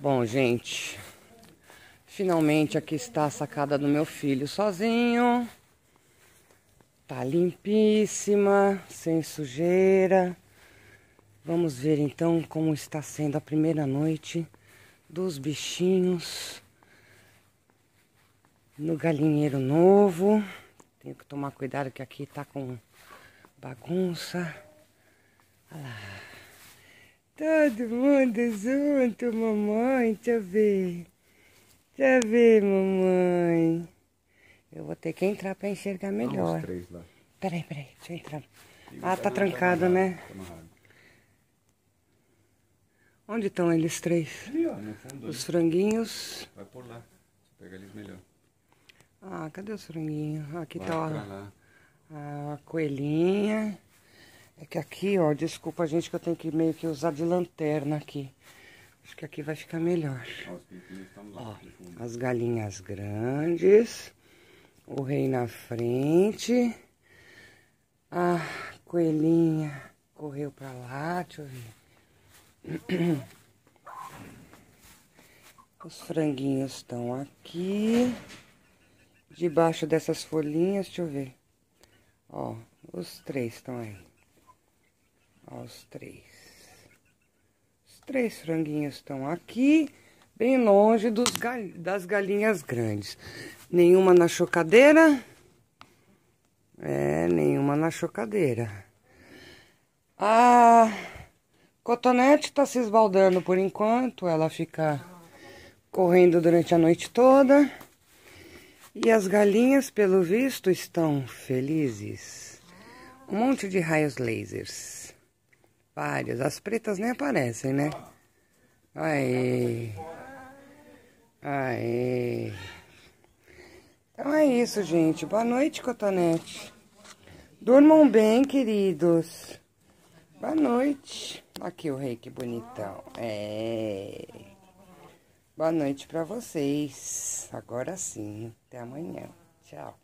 Bom, gente, finalmente aqui está a sacada do meu filho sozinho. Tá limpíssima, sem sujeira. Vamos ver então como está sendo a primeira noite dos bichinhos no galinheiro novo. Tenho que tomar cuidado que aqui tá com bagunça. Todo mundo junto, mamãe. Deixa eu ver. Deixa eu ver, mamãe. Eu vou ter que entrar pra enxergar melhor. Os três lá. Peraí, peraí, deixa eu entrar. Ah, tá trancado, né? Tá. Onde estão eles três? Ali, ó, no fundo. Os franguinhos. Vai por lá. Você pega eles melhor. Ah, cadê os franguinhos? Aqui Vai tá ó, lá. a coelhinha. É que aqui, ó, desculpa gente que eu tenho que meio que usar de lanterna aqui. Acho que aqui vai ficar melhor. Ó, as galinhas grandes. O rei na frente. A coelhinha correu pra lá, deixa eu ver. Os franguinhos estão aqui. Debaixo dessas folhinhas, deixa eu ver. Ó, os três estão aí. Os três. Os três franguinhos estão aqui, bem longe dos gal- das galinhas grandes. Nenhuma na chocadeira. É, nenhuma na chocadeira. A cotonete tá se esbaldando por enquanto. Ela fica correndo durante a noite toda. E as galinhas, pelo visto, estão felizes. Um monte de raios lasers. Vários. As pretas nem aparecem, né? Aí. Aí. Então é isso, gente. Boa noite, Cotonete. Durmam bem, queridos. Boa noite. Aqui o rei, que bonitão. É. Boa noite pra vocês. Agora sim. Até amanhã. Tchau.